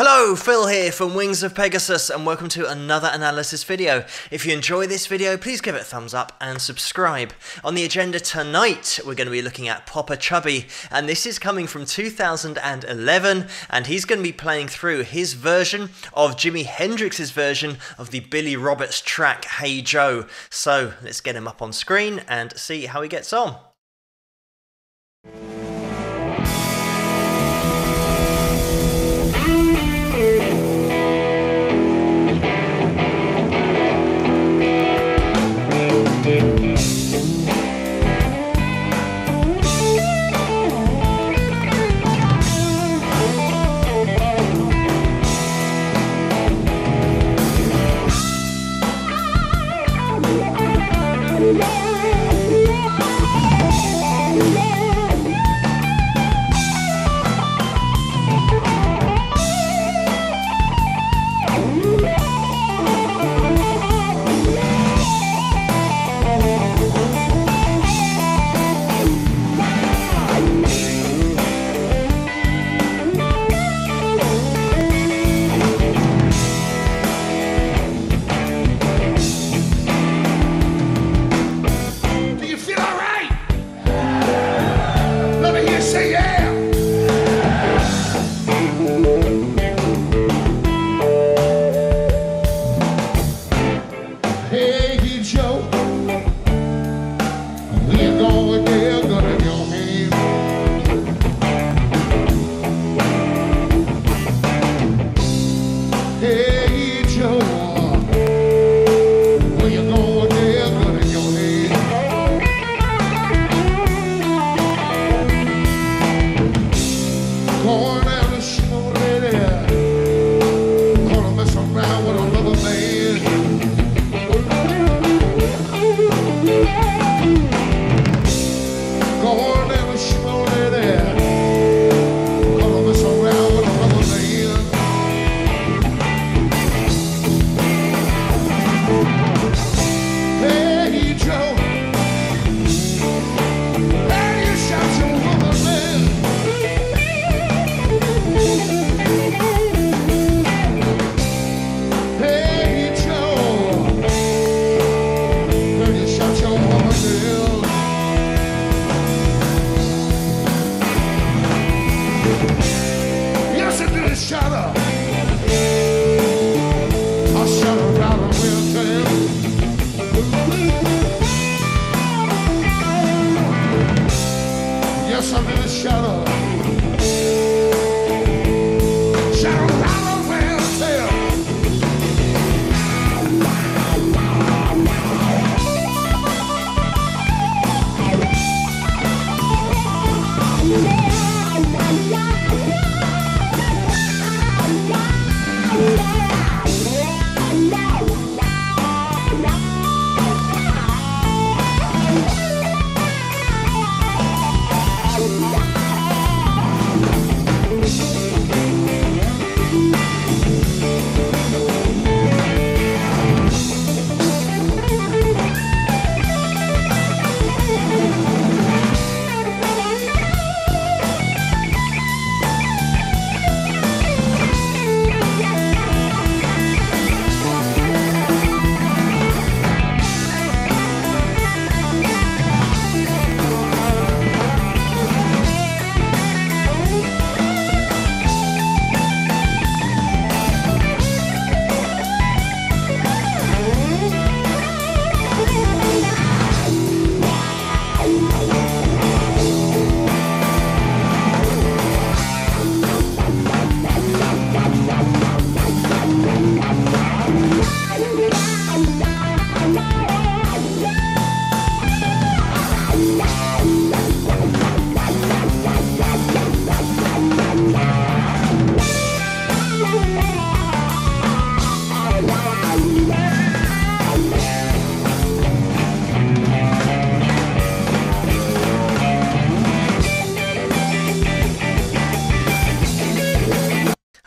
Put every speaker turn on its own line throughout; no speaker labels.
Hello, Phil here from Wings of Pegasus and welcome to another analysis video. If you enjoy this video, please give it a thumbs up and subscribe. On the agenda tonight, we're going to be looking at Popa Chubby and this is coming from 2011 and he's going to be playing through his version of Jimi Hendrix's version of the Billy Roberts track Hey Joe. So let's get him up on screen and see how he gets on.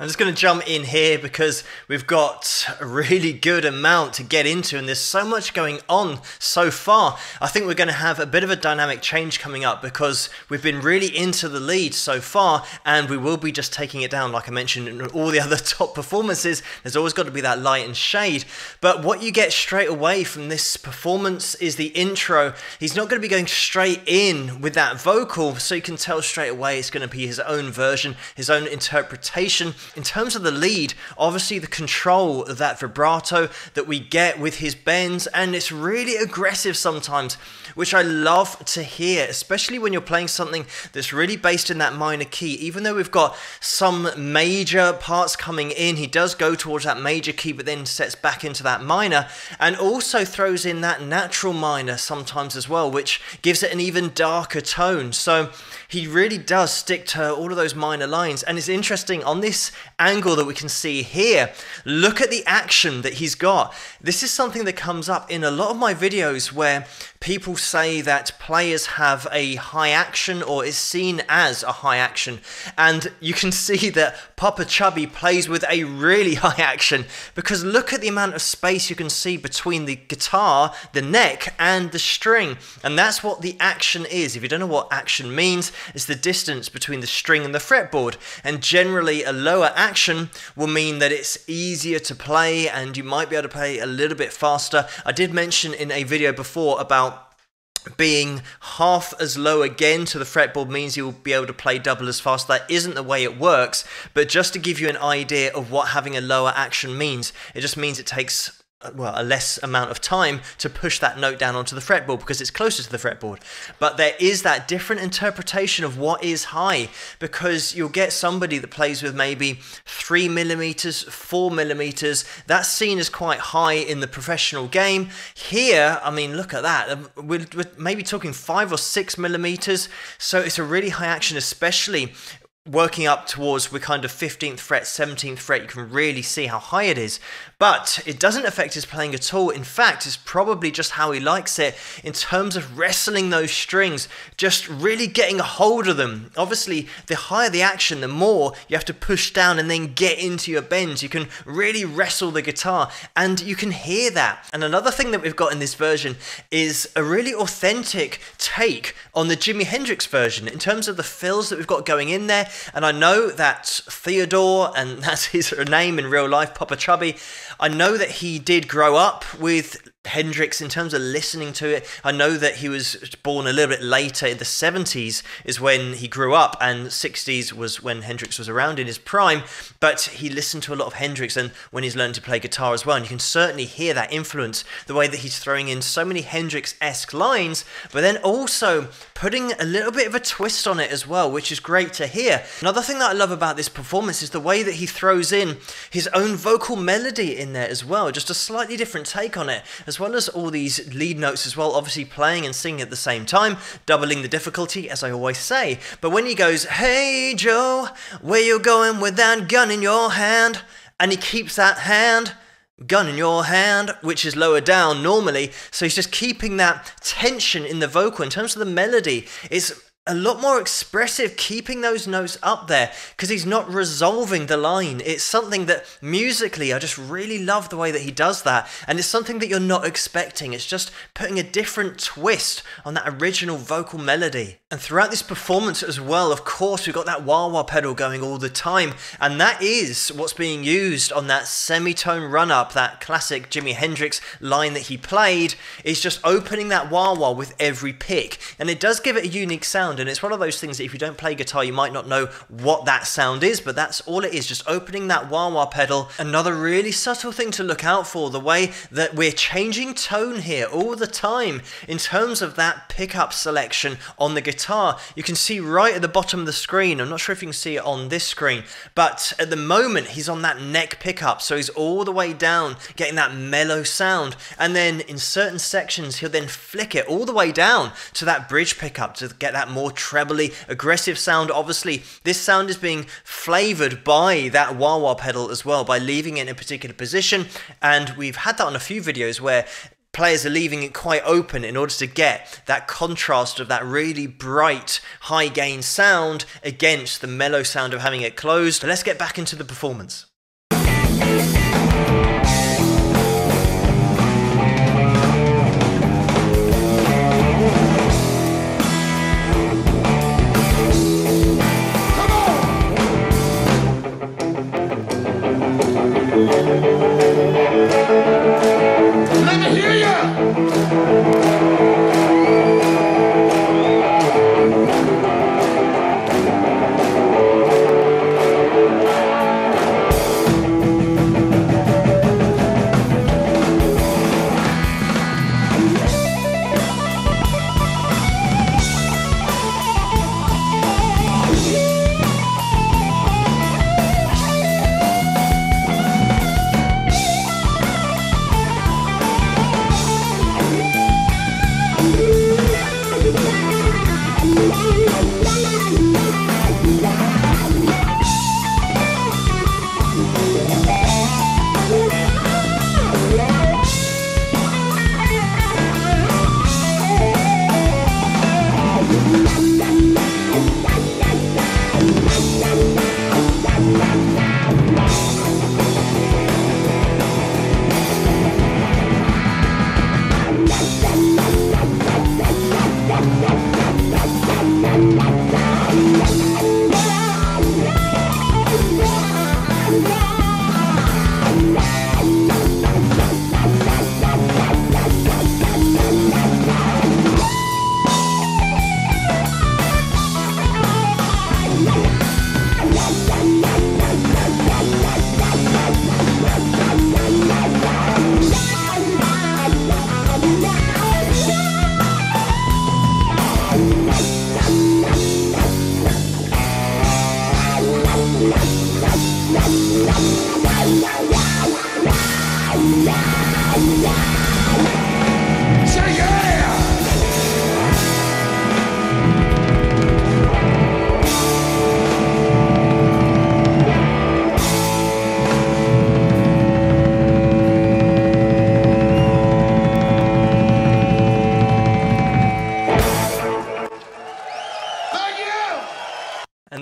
Just going to jump in here because we've got a really good amount to get into, and there's so much going on so far. I think we're going to have a bit of a dynamic change coming up because we've been really into the lead so far, and we will be just taking it down, like I mentioned in all the other top performances. There's always got to be that light and shade. But what you get straight away from this performance is the intro. He's not going to be going straight in with that vocal, so you can tell straight away it's going to be his own version, his own interpretation. In terms of the lead, obviously the control of that vibrato that we get with his bends, and it's really aggressive sometimes, which I love to hear, especially when you're playing something that's really based in that minor key. Even though we've got some major parts coming in, he does go towards that major key, but then sets back into that minor, and also throws in that natural minor sometimes as well, which gives it an even darker tone. So he really does stick to all of those minor lines. And it's interesting on this angle that we can see here, look at the action that he's got. This is something that comes up in a lot of my videos where people say that players have a high action or is seen as a high action. And you can see that Popa Chubby plays with a really high action because look at the amount of space you can see between the guitar, the neck, and the string. And that's what the action is. If you don't know what action means, it's the distance between the string and the fretboard. And generally, a lower action will mean that it's easier to play and you might be able to play a little bit faster. I did mention in a video before about being half as low again to the fretboard means you'll be able to play double as fast. That isn't the way it works, but just to give you an idea of what having a lower action means, it just means it takes well, a less amount of time to push that note down onto the fretboard because it's closer to the fretboard. But there is that different interpretation of what is high because you'll get somebody that plays with maybe three millimeters, four millimeters. That's seen as quite high in the professional game. Here, I mean, look at that. Um, we're, we're maybe talking five or six millimeters. So it's a really high action, especially working up towards we're kind of 15th fret 17th fret you can really see how high it is but it doesn't affect his playing at all. In fact it's probably just how he likes it in terms of wrestling those strings just really getting a hold of them. Obviously the higher the action the more you have to push down and then get into your bends. You can really wrestle the guitar and you can hear that. And another thing that we've got in this version is a really authentic take on the Jimi Hendrix version in terms of the fills that we've got going in there. And I know that Theodore, and that's his name in real life, Popa Chubby, I know that he did grow up with Hendrix in terms of listening to it. I know that he was born a little bit later in the 70s is when he grew up and 60s was when Hendrix was around in his prime, but he listened to a lot of Hendrix and when he's learned to play guitar as well and you can certainly hear that influence the way that he's throwing in so many Hendrix-esque lines, but then also putting a little bit of a twist on it as well, which is great to hear. Another thing that I love about this performance is the way that he throws in his own vocal melody in there as well, just a slightly different take on it as well as all these lead notes as well, obviously playing and singing at the same time, doubling the difficulty, as I always say. But when he goes, Hey Joe, where you going with that gun in your hand? And he keeps that hand gun in your hand, which is lower down normally. So he's just keeping that tension in the vocal in terms of the melody. It's a lot more expressive keeping those notes up there because he's not resolving the line. It's something that musically I just really love the way that he does that and it's something that you're not expecting. It's just putting a different twist on that original vocal melody. And throughout this performance as well, of course, we've got that wah wah pedal going all the time and that is what's being used on that semitone run up, that classic Jimi Hendrix line that he played is just opening that wah wah with every pick and it does give it a unique sound. And it's one of those things that if you don't play guitar, you might not know what that sound is, but that's all it is, just opening that wah wah pedal. Another really subtle thing to look out for the way that we're changing tone here all the time in terms of that pickup selection on the guitar. You can see right at the bottom of the screen, I'm not sure if you can see it on this screen, but at the moment he's on that neck pickup, so he's all the way down, getting that mellow sound. And then in certain sections, he'll then flick it all the way down to that bridge pickup to get that more more trebly, aggressive sound. Obviously, this sound is being flavored by that wah wah pedal as well, by leaving it in a particular position. And we've had that on a few videos where players are leaving it quite open in order to get that contrast of that really bright high gain sound against the mellow sound of having it closed. But let's get back into the performance.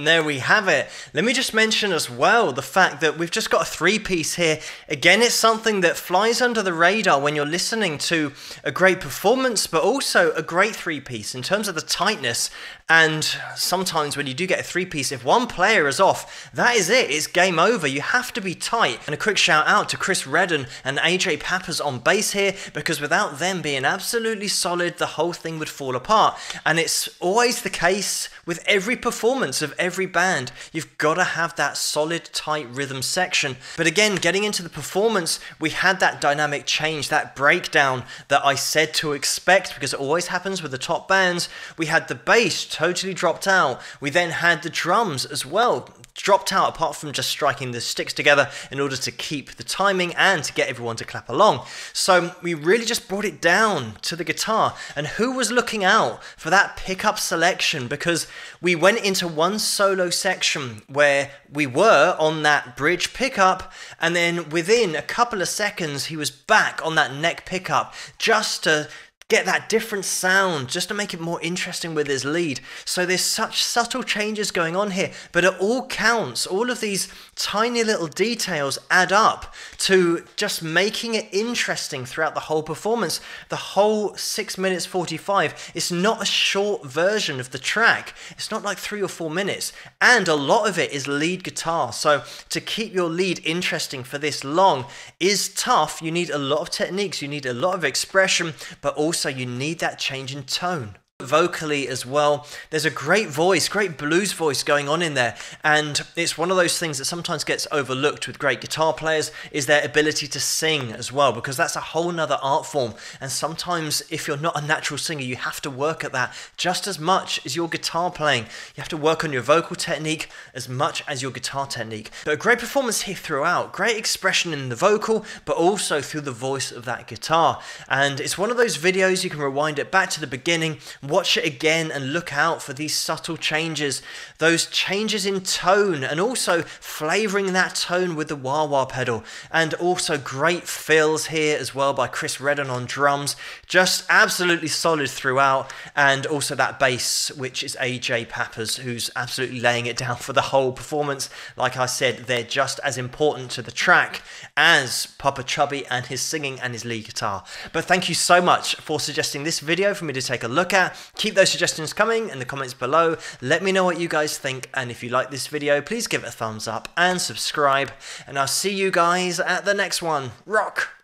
There we have it. Let me just mention as well the fact that we've just got a three piece here. Again, it's something that flies under the radar when you're listening to a great performance, but also a great three piece in terms of the tightness. And sometimes when you do get a three piece, if one player is off, that is it. It's game over. You have to be tight. And a quick shout out to Chris Reddan and AJ Pappas on bass here, because without them being absolutely solid, the whole thing would fall apart. And it's always the case with every performance of every band. You've got to have that solid, tight rhythm section. But again, getting into the performance, we had that dynamic change, that breakdown that I said to expect because it always happens with the top bands. We had the bass totally dropped out. We then had the drums as well dropped out apart from just striking the sticks together in order to keep the timing and to get everyone to clap along. So we really just brought it down to the guitar. And who was looking out for that pickup selection? Because we went into one solo section where we were on that bridge pickup, and then within a couple of seconds, he was back on that neck pickup just to get that different sound just to make it more interesting with his lead. So there's such subtle changes going on here, but it all counts. All of these tiny little details add up to just making it interesting throughout the whole performance. The whole 6 minutes 45 It's not a short version of the track. It's not like 3 or 4 minutes, and a lot of it is lead guitar. So to keep your lead interesting for this long is tough. You need a lot of techniques, you need a lot of expression, but also you need that change in tone vocally as well. There's a great voice, great blues voice going on in there, and it's one of those things that sometimes gets overlooked with great guitar players is their ability to sing as well, because that's a whole nother art form. And sometimes, if you're not a natural singer, you have to work at that just as much as your guitar playing. You have to work on your vocal technique as much as your guitar technique. But a great performance here throughout, great expression in the vocal, but also through the voice of that guitar. And it's one of those videos you can rewind it back to the beginning watch it again and look out for these subtle changes, those changes in tone, and also flavouring that tone with the wah wah pedal. And also great fills here as well by Chris Reddan on drums. Just absolutely solid throughout. And also that bass, which is AJ Pappas, who's absolutely laying it down for the whole performance. Like I said, they're just as important to the track as Popa Chubby and his singing and his lead guitar. But thank you so much for suggesting this video for me to take a look at. Keep those suggestions coming in the comments below. Let me know what you guys think. And if you like this video, please give it a thumbs up and subscribe. And I'll see you guys at the next one. Rock!